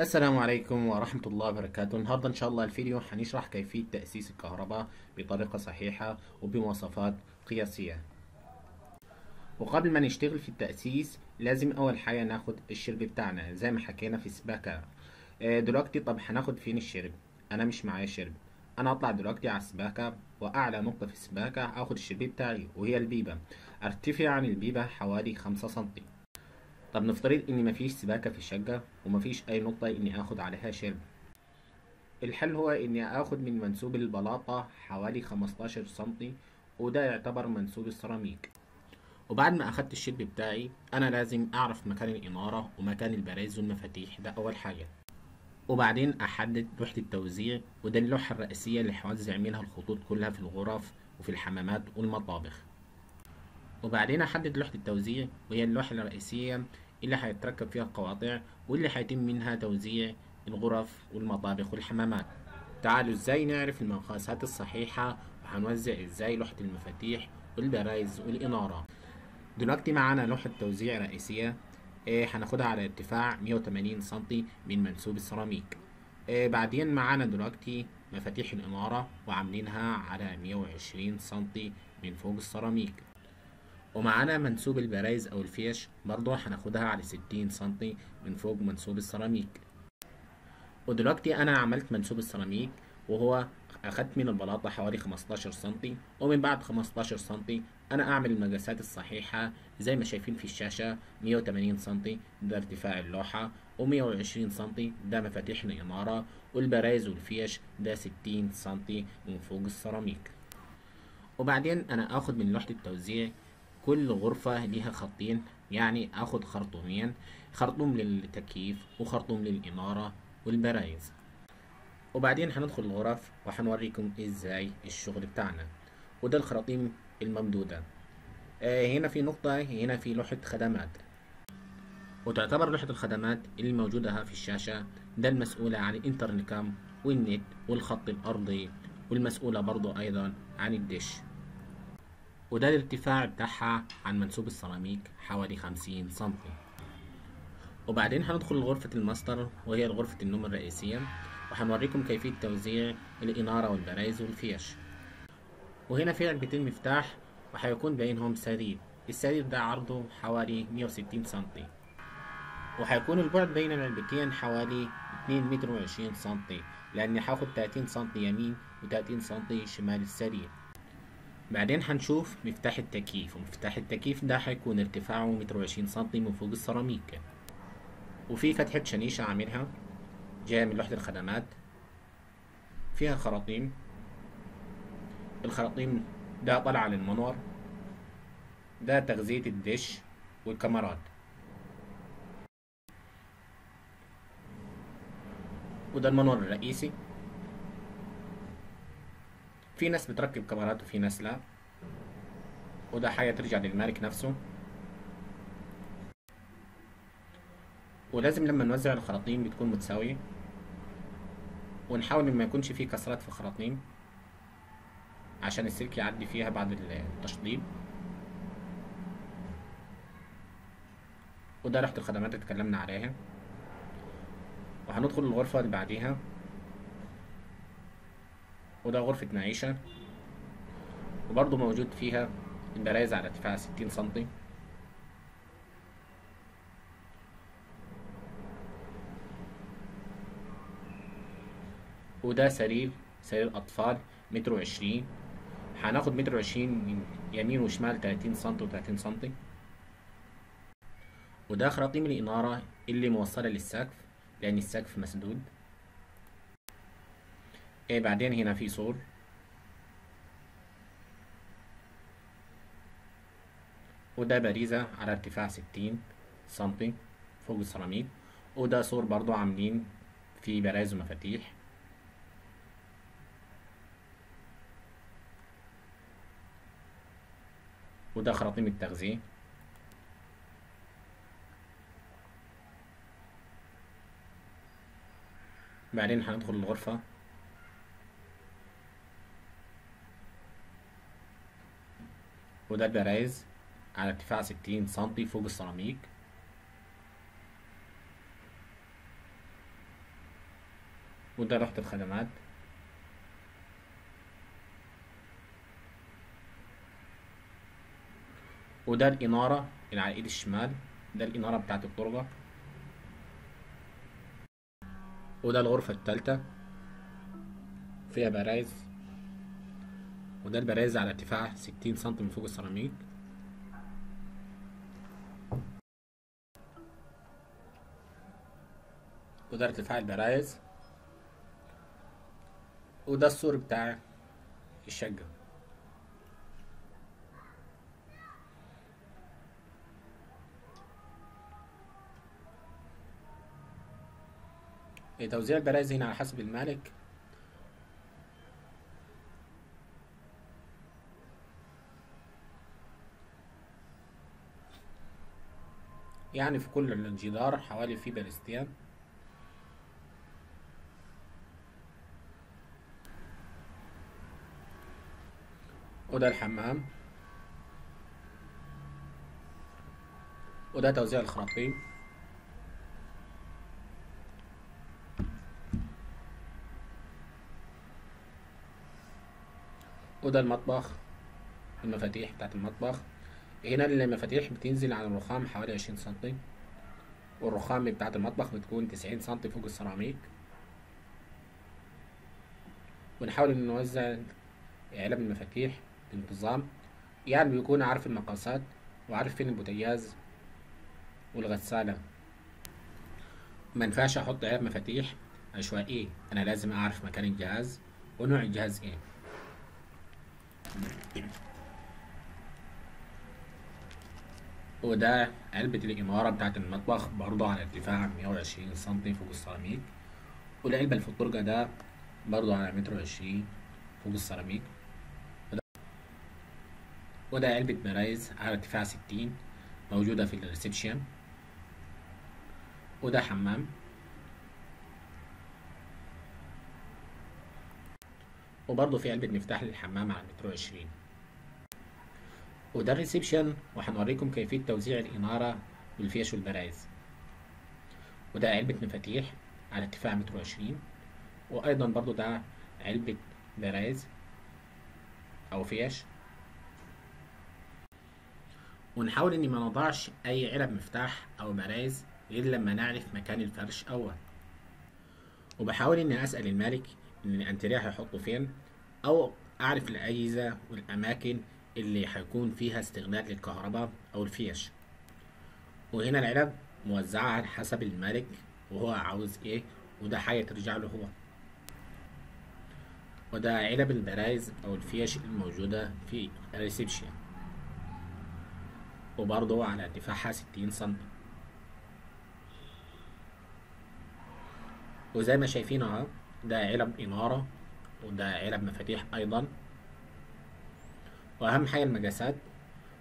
السلام عليكم ورحمة الله وبركاته. النهاردة إن شاء الله الفيديو حنشرح كيفية تأسيس الكهرباء بطريقة صحيحة وبمواصفات قياسية. وقبل ما نشتغل في التأسيس لازم أول حاجة ناخد الشرب بتاعنا زي ما حكينا في سباكة آه، دلوقتي طب هناخد فين الشرب؟ أنا مش معايا شرب. أنا أطلع دلوقتي على السباكة وأعلى نقطة في السباكة أخد الشرب بتاعي وهي البيبة. أرتفع عن البيبة حوالي خمسة سنتي. طب نفترض إن مفيش سباكة في الشقة ومفيش أي نقطة إني آخد عليها شرب الحل هو إني آخد من منسوب البلاطة حوالي 15 سنتي وده يعتبر منسوب السيراميك. وبعد ما أخدت الشرب بتاعي أنا لازم أعرف مكان الإنارة ومكان البرايز والمفاتيح ده أول حاجة. وبعدين أحدد وحدة التوزيع وده اللوحة الرئيسية اللي هوزع منها الخطوط كلها في الغرف وفي الحمامات والمطابخ. وبعدين أحدد لوحة التوزيع وهي اللوحة الرئيسية اللي هيتركب فيها القواطع واللي هيتم منها توزيع الغرف والمطابخ والحمامات. تعالوا إزاي نعرف المقاسات الصحيحة؟ وهنوزع إزاي لوحة المفاتيح والبرايز والإنارة. دلوقتي معانا لوحة توزيع رئيسية هناخدها على ارتفاع 180 سنتي من منسوب السيراميك. إيه بعدين معانا دلوقتي مفاتيح الإنارة وعاملينها على 120 سنتي من فوق السيراميك. ومعانا منسوب البرايز أو الفيش برضه هناخدها على 60 سنتي من فوق منسوب السيراميك. ودلوقتي أنا عملت منسوب السيراميك وهو أخدت من البلاطة حوالي 15 سنتي ومن بعد 15 سنتي أنا أعمل المقاسات الصحيحة زي ما شايفين في الشاشة 180 سنتي ده ارتفاع اللوحة و120 سنتي ده مفاتيح الإنارة والبرايز والفيش ده 60 سنتي من فوق السيراميك. وبعدين أنا آخد من لوحة التوزيع كل غرفة ليها خطين يعني آخد خرطومين خرطوم للتكييف وخرطوم للإنارة والبرايز. وبعدين هندخل الغرف وهنوريكم إزاي الشغل بتاعنا. وده الخراطيم الممدودة. آه هنا في نقطة هنا في لوحة خدمات. وتعتبر لوحة الخدمات اللي موجودة في الشاشة ده المسؤولة عن الانترنكام والنت والخط الأرضي والمسؤولة برضو أيضا عن الدش. وده الارتفاع بتاعها عن منسوب السيراميك حوالي خمسين سنتي. وبعدين هندخل لغرفة الماستر وهي غرفة النوم الرئيسية وهنوريكم كيفية توزيع الإنارة والبرايز والفيش. وهنا في علبتين مفتاح وهيكون بينهم سرير. السرير ده عرضه حوالي 160 سنتي. وهيكون البعد بين العلبتين حوالي 2 متر وعشرين سنتي لأني هاخد 30 سنتي يمين و30 سنتي شمال السرير. بعدين هنشوف مفتاح التكييف ومفتاح التكييف ده هيكون ارتفاعه متر وعشرين سنتي من فوق السيراميك. وفي فتحة شنيشة عاملها جاية من لوحة الخدمات. فيها خراطيم. الخراطيم ده طلع للمنور ده تغذية الدش والكاميرات. وده المنور الرئيسي. في ناس بتركب كاميرات وفي ناس لا. وده حاجة ترجع للمالك نفسه. ولازم لما نوزع الخراطيم بتكون متساوية. ونحاول ما يكونش فيه كسرات في الخراطيم. عشان السلك يعدي فيها بعد التشطيب. وده ريحة الخدمات اللي اتكلمنا عليها. وهندخل الغرفة اللي بعديها. وده غرفة معيشة. وبرضه موجود فيها البرايز على ارتفاع ستين سنتي. وده سرير سرير أطفال متر وعشرين. هناخد متر وعشرين يمين وشمال تلاتين سنتي وتلاتين سنتي. وده خراطيم الإنارة اللي موصلة للسقف لأن السقف مسدود. إيه بعدين هنا في سور وده باريزة على ارتفاع ستين سنتي فوق السيراميك. وده سور برضو عاملين فيه برايز ومفاتيح. وده خراطيم التغذية. بعدين هندخل الغرفة. وده البرايز على ارتفاع ستين سنتي فوق السيراميك. وده لوحة الخدمات. وده الإنارة اللي على الإيد الشمال. ده الإنارة بتاعت الطرقة وده الغرفة التالتة. فيها برايز. وده البرايز على ارتفاع ستين سنتي من فوق السيراميك. وده ارتفاع البرايز وده السور بتاع الشقة. توزيع البرايز هنا على حسب المالك. يعني في كل الجدار حوالي في بارستين وده الحمام. وده توزيع الخراطيم. وده المطبخ المفاتيح بتاعت المطبخ. هنا المفاتيح بتنزل على الرخام حوالي عشرين سنتي. والرخام بتاعت المطبخ بتكون تسعين سنتي فوق السيراميك. ونحاول ان نوزع علب المفاتيح بانتظام. يعني بيكون عارف المقاسات وعارف فين البوتاجاز والغسالة. ما ينفعش أحط علب مفاتيح عشوائي أنا لازم أعرف مكان الجهاز ونوع الجهاز إيه. وده علبة الإمارة بتاعت المطبخ برضه على ارتفاع مية وعشرين سنتي فوق السيراميك. والعلبة اللي في الطرقة ده برضه على متر وعشرين فوق السيراميك. وده, علبة برايز على ارتفاع ستين موجودة في ال reception. وده حمام. وبرضه في علبة مفتاح للحمام على متر وعشرين. وده ال reception وهنوريكم كيفية توزيع الإنارة والفيش والبرايز وده علبة مفاتيح على ارتفاع متر وعشرين. وأيضا برضو ده علبة برايز أو فيش. ونحاول إن ما نضعش أي علب مفتاح أو برايز غير لما نعرف مكان الفرش أول. وبحاول إني أسأل المالك إن الأنتريه هيحطه فين أو أعرف الأجهزة والأماكن اللي هيكون فيها استغلال للكهرباء أو الفيش. وهنا العلب موزعة على حسب المالك وهو عاوز إيه وده حاجة ترجع له هو. وده علب البرايز أو الفيش الموجودة في ال reception. وبرضه على ارتفاعها ستين سنتي وزي ما شايفين أهو ده علب إنارة وده علب مفاتيح أيضا. وأهم حاجة المقاسات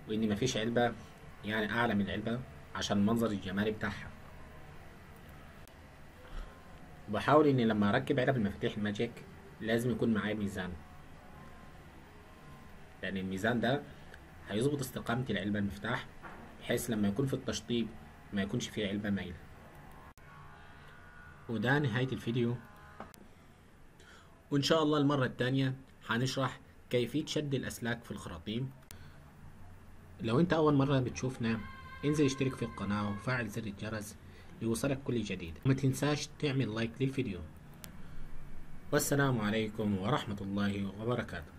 وإن مفيش علبة يعني أعلى من العلبة عشان المنظر الجمالي بتاعها. وبحاول إني لما أركب علب المفاتيح الماجيك لازم يكون معايا ميزان لأن الميزان ده هيظبط استقامة العلبة المفتاح بحيث لما يكون في التشطيب ما يكونش فيه علبة مايلة وده نهاية الفيديو. وإن شاء الله المرة التانية هنشرح كيفية شد الأسلاك في الخراطيم؟ لو أنت أول مرة بتشوفنا انزل اشترك في القناة وفعل زر الجرس ليوصلك كل جديد. وما تنساش تعمل لايك للفيديو. والسلام عليكم ورحمة الله وبركاته.